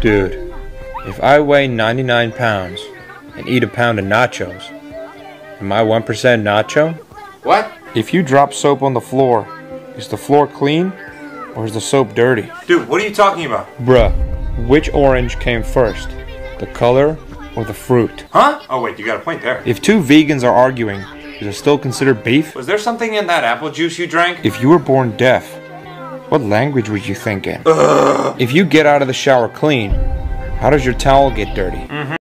Dude, if I weigh 99 pounds and eat a pound of nachos, am I 1% nacho? What? If you drop soap on the floor, is the floor clean or is the soap dirty? Dude, what are you talking about? Bruh, which orange came first? The color or the fruit? Huh? Oh, wait, you got a point there. If two vegans are arguing, is it still considered beef? Was there something in that apple juice you drank? If you were born deaf, what language would you think in? If you get out of the shower clean, how does your towel get dirty? Mm-hmm.